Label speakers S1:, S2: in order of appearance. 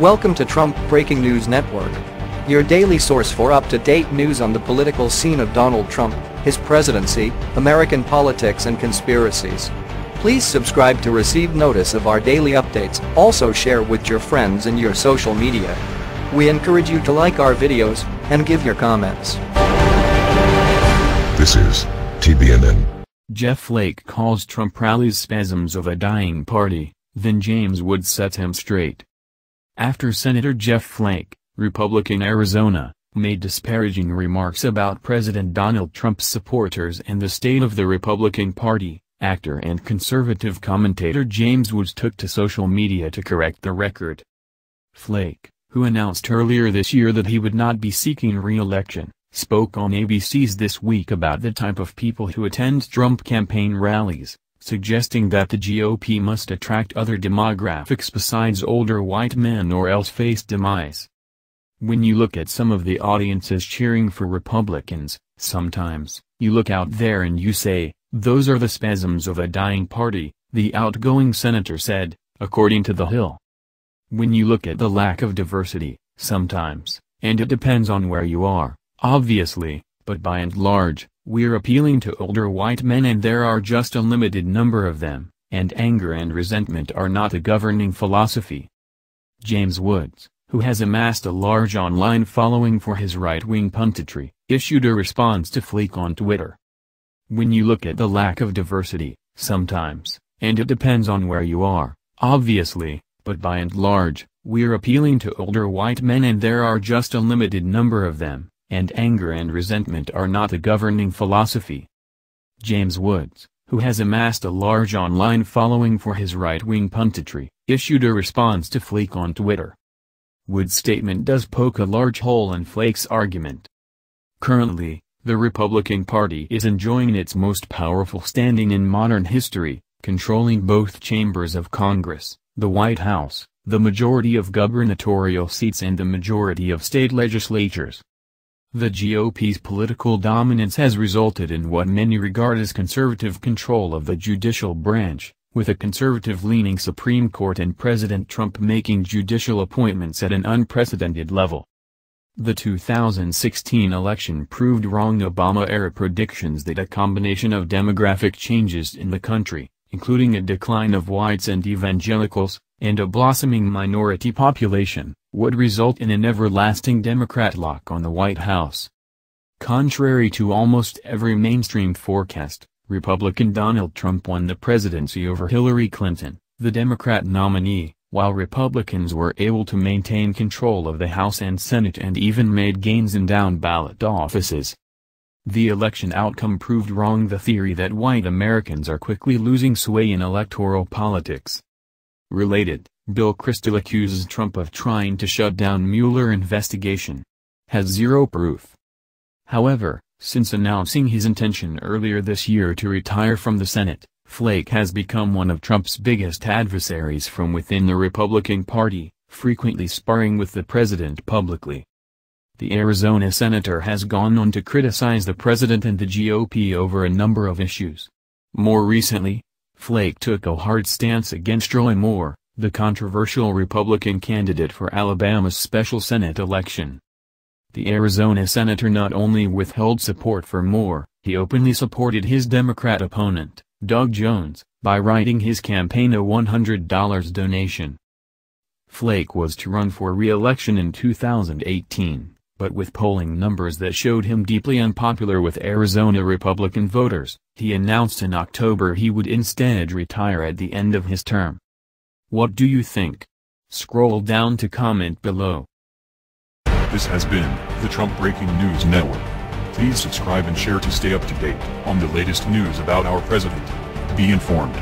S1: Welcome to Trump Breaking News Network. Your daily source for up-to-date news on the political scene of Donald Trump, his presidency, American politics and conspiracies. Please subscribe to receive notice of our daily updates, also share with your friends and your social media. We encourage you to like our videos and give your comments.
S2: This is TBNN.
S3: Jeff Flake calls Trump rallies spasms of a dying party, then James Woods sets him straight. After Senator Jeff Flake, Republican Arizona, made disparaging remarks about President Donald Trump's supporters and the state of the Republican Party, actor and conservative commentator James Woods took to social media to correct the record. Flake, who announced earlier this year that he would not be seeking re-election, spoke on ABC's This Week about the type of people who attend Trump campaign rallies suggesting that the GOP must attract other demographics besides older white men or else face demise. When you look at some of the audiences cheering for Republicans, sometimes, you look out there and you say, those are the spasms of a dying party, the outgoing senator said, according to The Hill. When you look at the lack of diversity, sometimes, and it depends on where you are, obviously, but by and large, we're appealing to older white men and there are just a limited number of them, and anger and resentment are not a governing philosophy. James Woods, who has amassed a large online following for his right-wing punditry, issued a response to Flake on Twitter. When you look at the lack of diversity, sometimes, and it depends on where you are, obviously, but by and large, we're appealing to older white men and there are just a limited number of them, and anger and resentment are not a governing philosophy. James Woods, who has amassed a large online following for his right-wing punditry, issued a response to Flake on Twitter. Woods' statement does poke a large hole in Flake's argument. Currently, the Republican Party is enjoying its most powerful standing in modern history, controlling both chambers of Congress, the White House, the majority of gubernatorial seats and the majority of state legislatures. The GOP's political dominance has resulted in what many regard as conservative control of the judicial branch, with a conservative-leaning Supreme Court and President Trump making judicial appointments at an unprecedented level. The 2016 election proved wrong Obama-era predictions that a combination of demographic changes in the country, including a decline of whites and evangelicals, and a blossoming minority population, would result in an everlasting Democrat lock on the White House. Contrary to almost every mainstream forecast, Republican Donald Trump won the presidency over Hillary Clinton, the Democrat nominee, while Republicans were able to maintain control of the House and Senate and even made gains in down-ballot offices. The election outcome proved wrong the theory that white Americans are quickly losing sway in electoral politics. Related, Bill Kristol accuses Trump of trying to shut down Mueller investigation. Has zero proof. However, since announcing his intention earlier this year to retire from the Senate, Flake has become one of Trump's biggest adversaries from within the Republican Party, frequently sparring with the president publicly. The Arizona senator has gone on to criticize the president and the GOP over a number of issues. More recently, Flake took a hard stance against Roy Moore, the controversial Republican candidate for Alabama's special Senate election. The Arizona senator not only withheld support for Moore, he openly supported his Democrat opponent, Doug Jones, by writing his campaign a $100 donation. Flake was to run for re-election in 2018, but with polling numbers that showed him deeply unpopular with Arizona Republican voters, he announced in October he would instead retire at the end of his term. What do you think? Scroll down to comment below.
S2: This has been the Trump Breaking News Network. Please subscribe and share to stay up to date on the latest news about our president. Be informed.